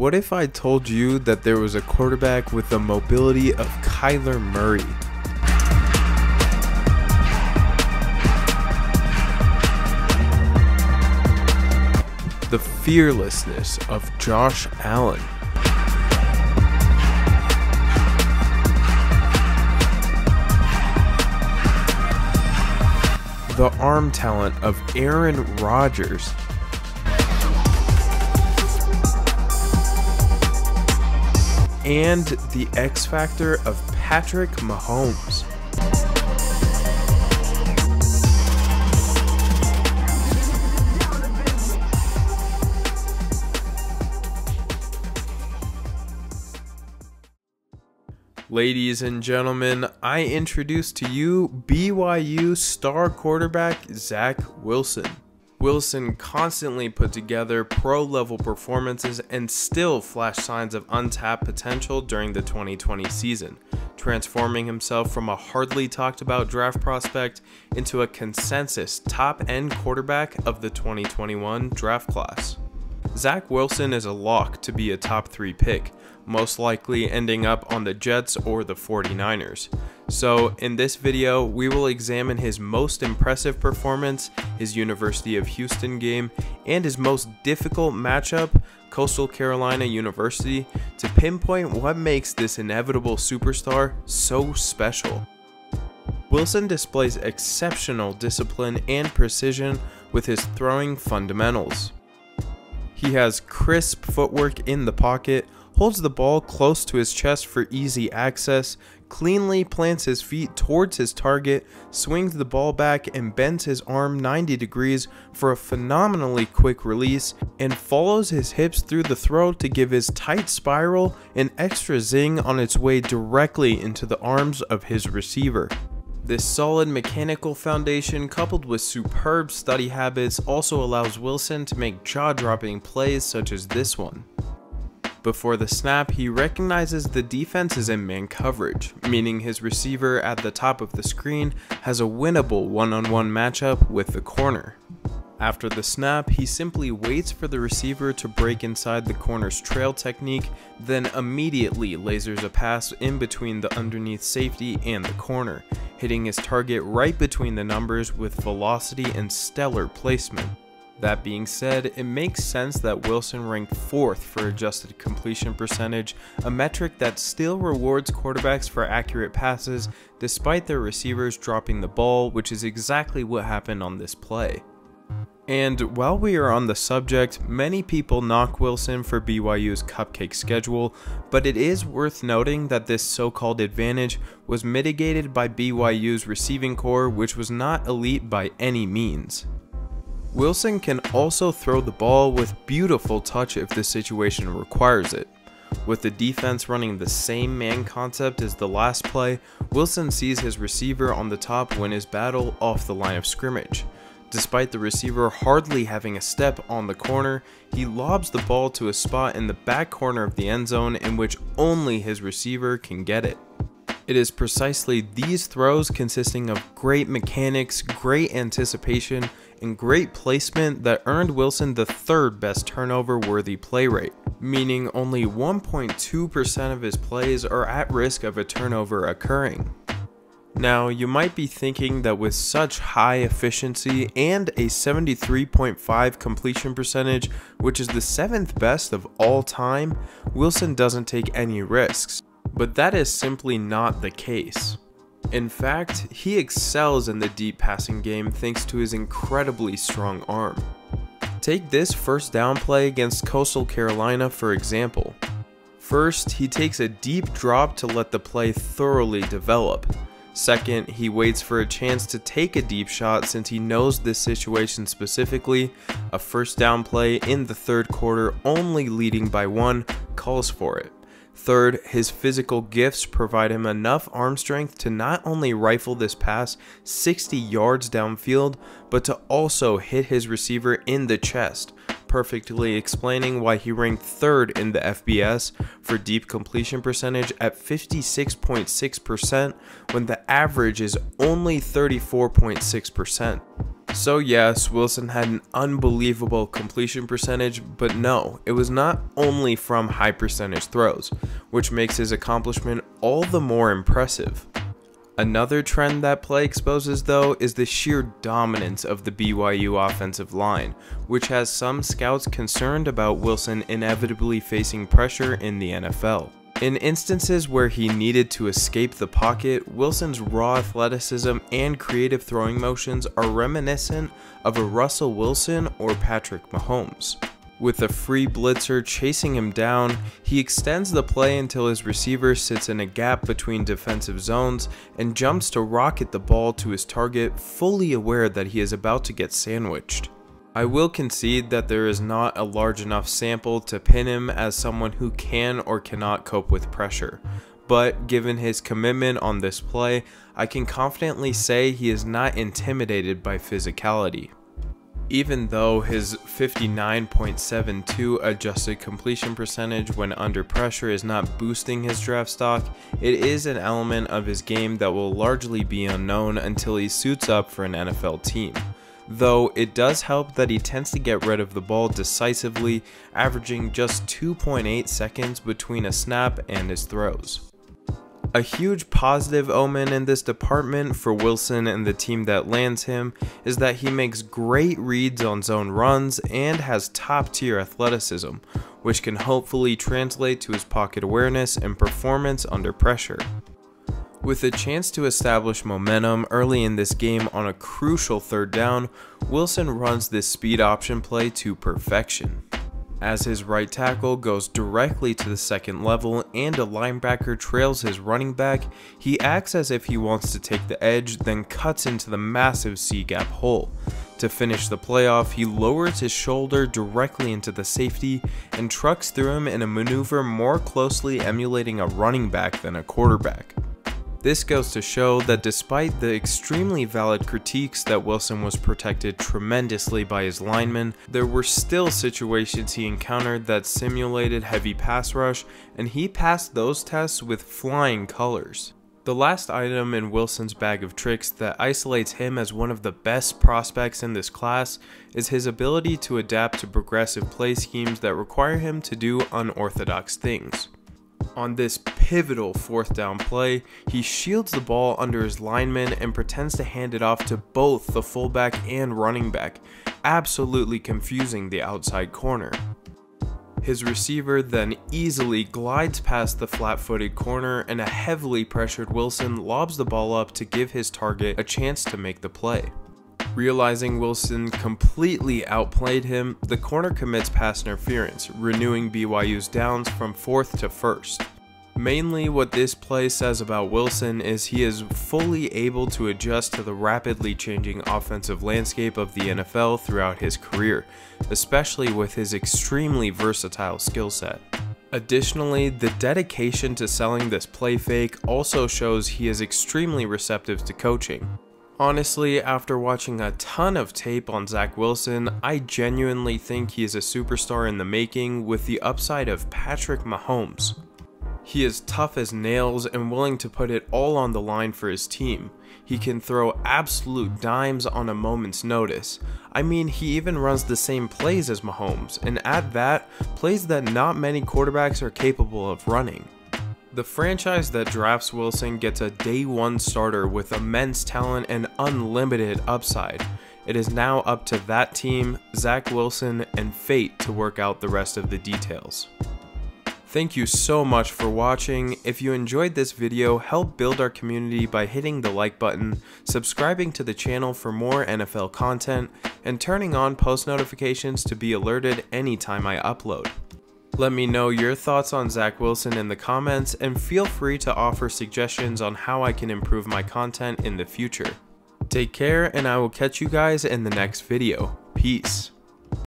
What if I told you that there was a quarterback with the mobility of Kyler Murray? The fearlessness of Josh Allen. The arm talent of Aaron Rodgers. And the X Factor of Patrick Mahomes. Ladies and gentlemen, I introduce to you BYU star quarterback Zach Wilson. Wilson constantly put together pro level performances and still flashed signs of untapped potential during the 2020 season, transforming himself from a hardly talked about draft prospect into a consensus top end quarterback of the 2021 draft class. Zach Wilson is a lock to be a top 3 pick, most likely ending up on the Jets or the 49ers. So in this video, we will examine his most impressive performance, his University of Houston game, and his most difficult matchup, Coastal Carolina University, to pinpoint what makes this inevitable superstar so special. Wilson displays exceptional discipline and precision with his throwing fundamentals. He has crisp footwork in the pocket, holds the ball close to his chest for easy access, cleanly plants his feet towards his target, swings the ball back and bends his arm 90 degrees for a phenomenally quick release, and follows his hips through the throw to give his tight spiral an extra zing on its way directly into the arms of his receiver. This solid mechanical foundation coupled with superb study habits also allows Wilson to make jaw-dropping plays such as this one. Before the snap, he recognizes the defense is in man coverage, meaning his receiver at the top of the screen has a winnable one-on-one -on -one matchup with the corner. After the snap, he simply waits for the receiver to break inside the corner's trail technique, then immediately lasers a pass in between the underneath safety and the corner, hitting his target right between the numbers with velocity and stellar placement. That being said, it makes sense that Wilson ranked 4th for adjusted completion percentage, a metric that still rewards quarterbacks for accurate passes despite their receivers dropping the ball, which is exactly what happened on this play. And while we are on the subject, many people knock Wilson for BYU's cupcake schedule, but it is worth noting that this so-called advantage was mitigated by BYU's receiving corps, which was not elite by any means. Wilson can also throw the ball with beautiful touch if the situation requires it. With the defense running the same man concept as the last play, Wilson sees his receiver on the top win his battle off the line of scrimmage. Despite the receiver hardly having a step on the corner, he lobs the ball to a spot in the back corner of the end zone in which only his receiver can get it. It is precisely these throws consisting of great mechanics, great anticipation, and great placement that earned Wilson the third best turnover worthy play rate, meaning only 1.2% of his plays are at risk of a turnover occurring. Now, you might be thinking that with such high efficiency and a 73.5 completion percentage, which is the 7th best of all time, Wilson doesn't take any risks. But that is simply not the case. In fact, he excels in the deep passing game thanks to his incredibly strong arm. Take this first down play against Coastal Carolina for example. First, he takes a deep drop to let the play thoroughly develop. Second, he waits for a chance to take a deep shot since he knows this situation specifically. A first down play in the third quarter, only leading by one, calls for it. Third, his physical gifts provide him enough arm strength to not only rifle this pass 60 yards downfield, but to also hit his receiver in the chest, perfectly explaining why he ranked third in the FBS for deep completion percentage at 56.6% when the average is only 34.6%. So yes, Wilson had an unbelievable completion percentage, but no, it was not only from high percentage throws, which makes his accomplishment all the more impressive. Another trend that play exposes though is the sheer dominance of the BYU offensive line, which has some scouts concerned about Wilson inevitably facing pressure in the NFL. In instances where he needed to escape the pocket, Wilson's raw athleticism and creative throwing motions are reminiscent of a Russell Wilson or Patrick Mahomes. With a free blitzer chasing him down, he extends the play until his receiver sits in a gap between defensive zones and jumps to rocket the ball to his target fully aware that he is about to get sandwiched. I will concede that there is not a large enough sample to pin him as someone who can or cannot cope with pressure, but given his commitment on this play, I can confidently say he is not intimidated by physicality. Even though his 59.72 adjusted completion percentage when under pressure is not boosting his draft stock, it is an element of his game that will largely be unknown until he suits up for an NFL team though it does help that he tends to get rid of the ball decisively, averaging just 2.8 seconds between a snap and his throws. A huge positive omen in this department for Wilson and the team that lands him is that he makes great reads on zone runs and has top tier athleticism, which can hopefully translate to his pocket awareness and performance under pressure. With a chance to establish momentum early in this game on a crucial third down, Wilson runs this speed option play to perfection. As his right tackle goes directly to the second level and a linebacker trails his running back, he acts as if he wants to take the edge, then cuts into the massive C-gap hole. To finish the playoff, he lowers his shoulder directly into the safety and trucks through him in a maneuver more closely emulating a running back than a quarterback. This goes to show that despite the extremely valid critiques that Wilson was protected tremendously by his linemen, there were still situations he encountered that simulated heavy pass rush, and he passed those tests with flying colors. The last item in Wilson's bag of tricks that isolates him as one of the best prospects in this class is his ability to adapt to progressive play schemes that require him to do unorthodox things. On this pivotal fourth down play, he shields the ball under his lineman and pretends to hand it off to both the fullback and running back, absolutely confusing the outside corner. His receiver then easily glides past the flat footed corner, and a heavily pressured Wilson lobs the ball up to give his target a chance to make the play. Realizing Wilson completely outplayed him, the corner commits pass interference, renewing BYU's downs from 4th to 1st. Mainly what this play says about Wilson is he is fully able to adjust to the rapidly changing offensive landscape of the NFL throughout his career, especially with his extremely versatile skill set. Additionally, the dedication to selling this play fake also shows he is extremely receptive to coaching. Honestly, after watching a ton of tape on Zach Wilson, I genuinely think he is a superstar in the making with the upside of Patrick Mahomes. He is tough as nails and willing to put it all on the line for his team. He can throw absolute dimes on a moment's notice. I mean, he even runs the same plays as Mahomes, and at that, plays that not many quarterbacks are capable of running. The franchise that drafts Wilson gets a day one starter with immense talent and unlimited upside. It is now up to that team, Zach Wilson, and fate to work out the rest of the details. Thank you so much for watching. If you enjoyed this video, help build our community by hitting the like button, subscribing to the channel for more NFL content, and turning on post notifications to be alerted anytime I upload. Let me know your thoughts on Zach Wilson in the comments and feel free to offer suggestions on how I can improve my content in the future. Take care and I will catch you guys in the next video. Peace.